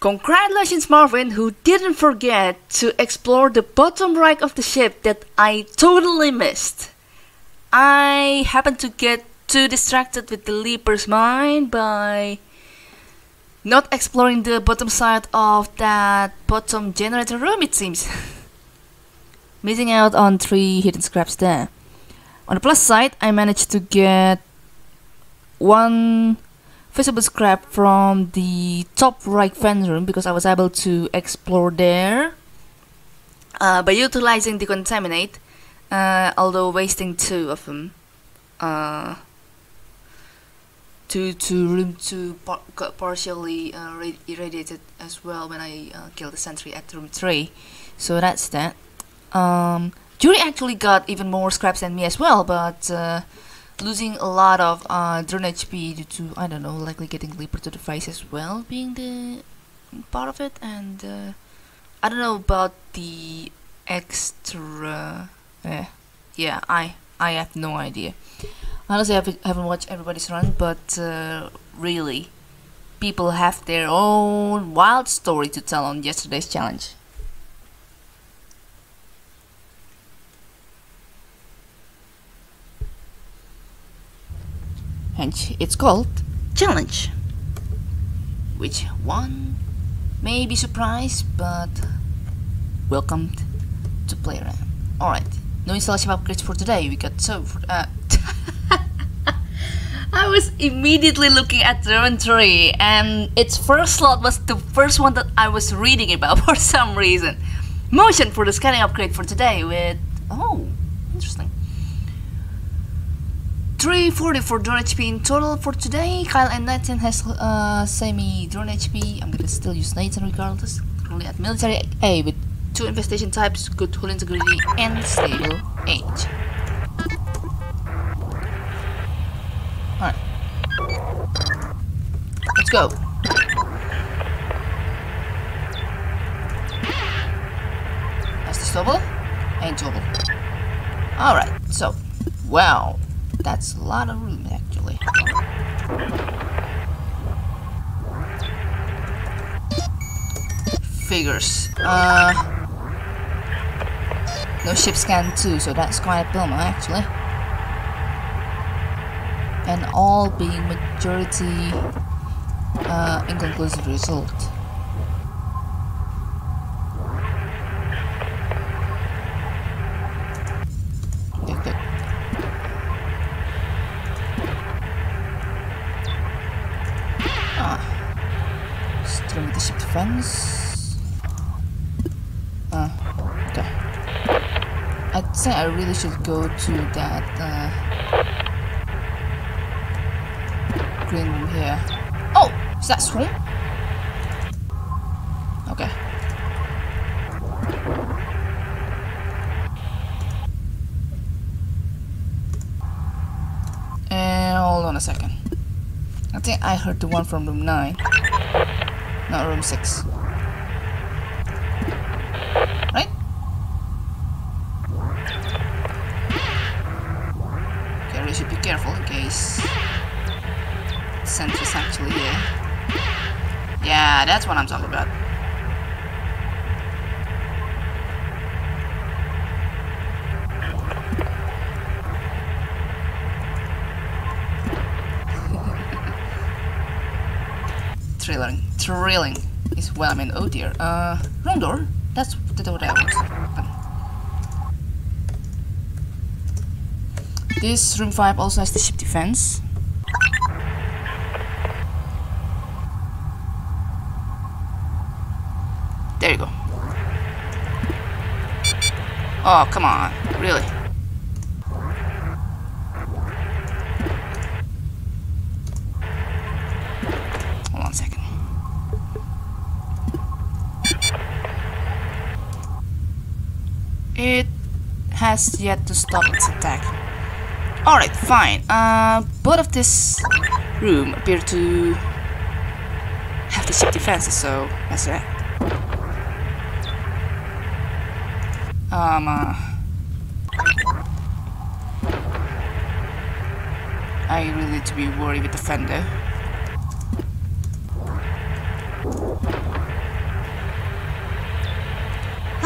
Congratulations, Marvin, who didn't forget to explore the bottom right of the ship that I totally missed. I happened to get too distracted with the Leaper's mind by not exploring the bottom side of that bottom generator room, it seems. Missing out on three hidden scraps there. On the plus side, I managed to get one visible scrap from the top right fan room because I was able to explore there uh, by utilizing the contaminate, uh, although wasting two of them. Uh, to to room two par partially uh, irradiated as well when I uh, killed the sentry at room three, so that's that. Um, Jury actually got even more scraps than me as well, but uh, losing a lot of uh, drone HP due to, I don't know, likely getting Leaper to the face as well being the part of it, and uh, I don't know about the extra, eh, yeah, I, I have no idea. Honestly, I haven't watched everybody's run, but uh, really, people have their own wild story to tell on yesterday's challenge. And it's called challenge. Which one may be surprised but welcome to play around alright no installation upgrades for today. We got so uh, I was immediately looking at the inventory and its first slot was the first one that I was reading about for some reason. Motion for the scanning upgrade for today with oh interesting 340 for drone HP in total for today. Kyle and Nathan has uh, semi drone HP. I'm gonna still use Nathan regardless. Only at military A with two infestation types, good hull integrity, and stable age. Alright. Let's go. That's the double and double. Alright, so wow. That's a lot of room, actually. Figures. Uh, no ship scan too, so that's quite a bummer, actually. And all being majority uh, inconclusive result. Uh, okay. I think I really should go to that uh, green room here. Oh, is that swarm? Okay. And hold on a second. I think I heard the one from room 9 not room 6. Right? Okay, we should be careful in case sentry's actually here. Yeah, that's what I'm talking about. Thrilling thrilling is well, I mean, oh dear. Uh, wrong door. That's, that's what I want. This room 5 also has the ship defense. There you go. Oh, come on. Really? It has yet to stop its attack. Alright, fine. Uh, both of this room appear to have the ship defenses, so that's that. Um, uh, I really need to be worried with the fender.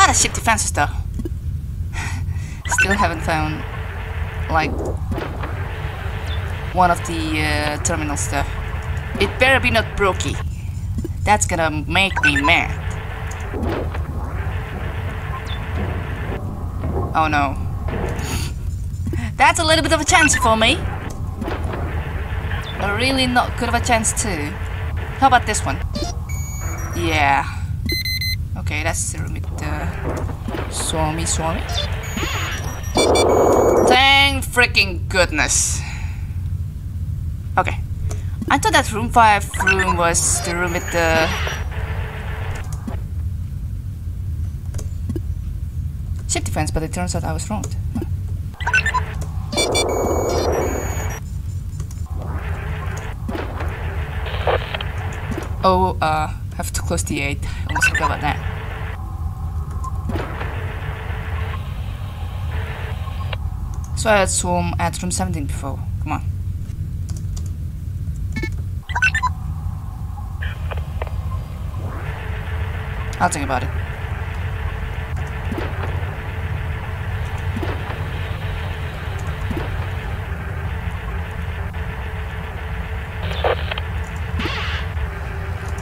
lot of ship defenses though. Still haven't found like one of the uh, terminals though. It better be not brokey. That's gonna make me mad. Oh no. That's a little bit of a chance for me. A really not good of a chance too. How about this one? Yeah. Okay, that's the room with the Swami Swami. Freaking goodness. Okay. I thought that room 5 room was the room with the... Ship defense, but it turns out I was wrong. Oh, uh, have to close the 8. Almost forgot about that. So I had swarm at room 17 before. Come on. I'll think about it.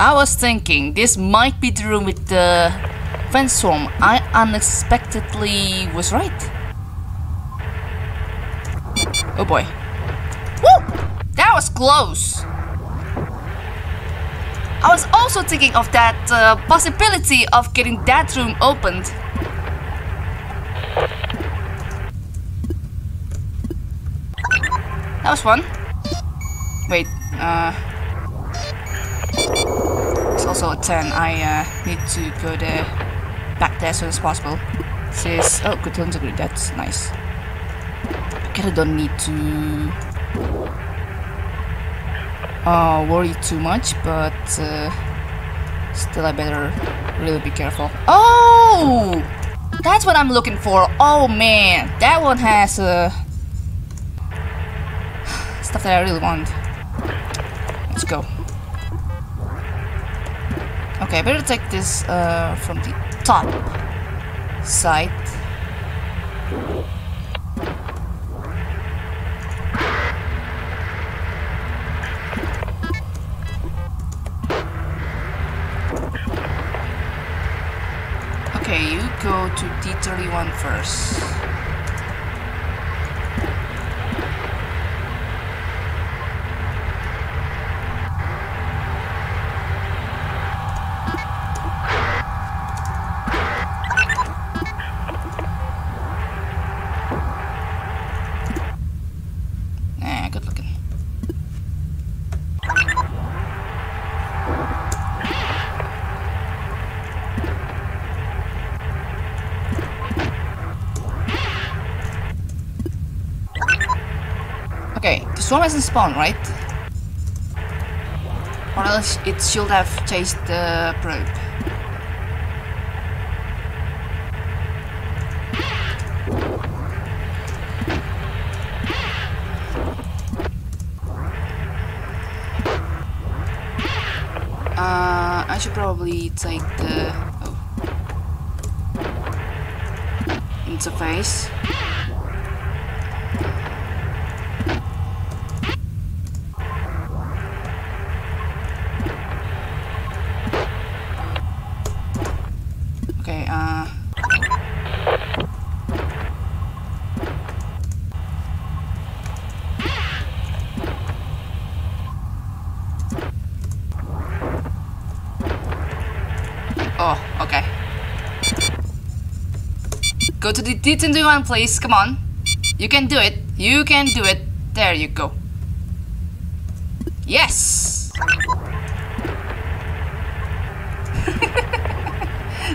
I was thinking this might be the room with the swarm. I unexpectedly was right. Oh boy. Woo! That was close. I was also thinking of that uh, possibility of getting that room opened. That was fun. Wait, uh... It's also a 10. I uh, need to go there, back there as soon as possible. Says, oh, good. That's nice. Don't need to uh, worry too much, but uh, still I better really be careful. Oh! That's what I'm looking for. Oh man, that one has uh, stuff that I really want. Let's go. Okay, I better take this uh, from the top side. To D31 first. Okay, the swarm hasn't spawned, right? Or else it should have chased the probe. Uh, I should probably take the oh. interface. Go to the D21 please, come on. You can do it. You can do it. There you go. Yes!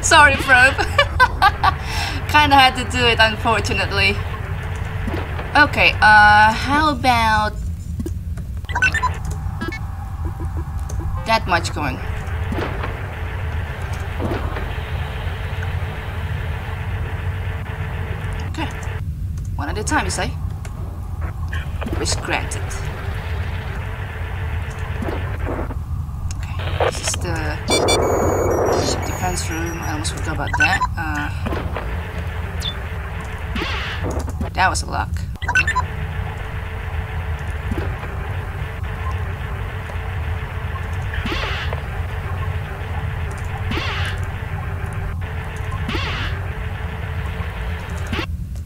Sorry, probe. Kinda had to do it, unfortunately. Okay, uh, how about that much going? One at a time, you say? Wish granted. Okay, this is the ship defense room. I almost forgot about that. Uh, that was a luck.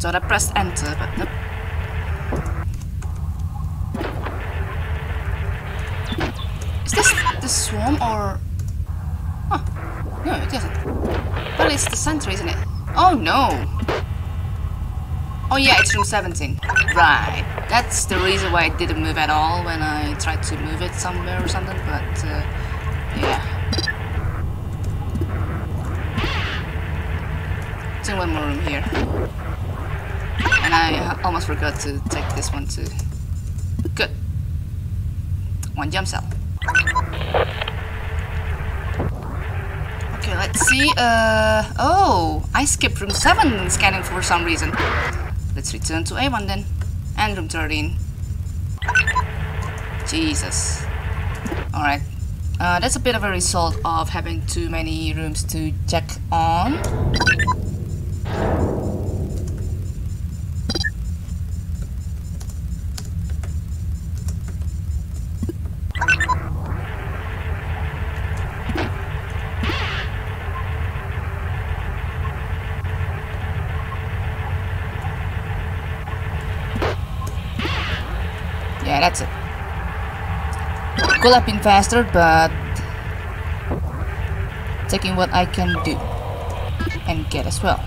So I pressed enter, but nope. Is this the swarm or... Oh, no it isn't. Well, it's the sentry, isn't it? Oh no! Oh yeah, it's room 17. Right. That's the reason why it didn't move at all when I tried to move it somewhere or something, but uh, yeah. There's one more room here. And I almost forgot to take this one too. Good. One jump cell. Okay, let's see. Uh, oh, I skipped room 7 scanning for some reason. Let's return to A1 then. And room 13. Jesus. Alright. Uh, that's a bit of a result of having too many rooms to check on. That's it. Could have been faster, but taking what I can do and get as well.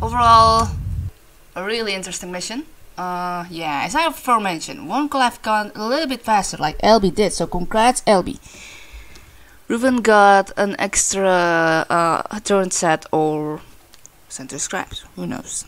Overall, a really interesting mission. Uh, yeah, as I aforementioned, one could have gone a little bit faster like LB did, so congrats LB. Ruben got an extra uh, turn set or center scraps, who knows.